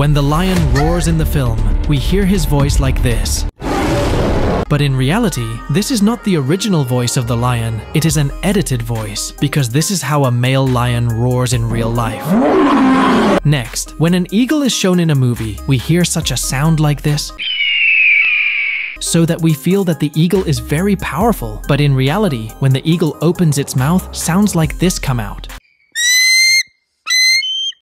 When the lion roars in the film, we hear his voice like this. But in reality, this is not the original voice of the lion, it is an edited voice, because this is how a male lion roars in real life. Next, when an eagle is shown in a movie, we hear such a sound like this, so that we feel that the eagle is very powerful, but in reality, when the eagle opens its mouth, sounds like this come out.